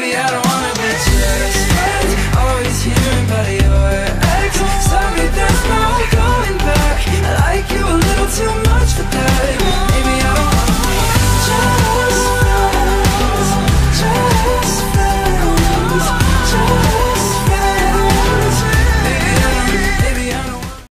Baby, I don't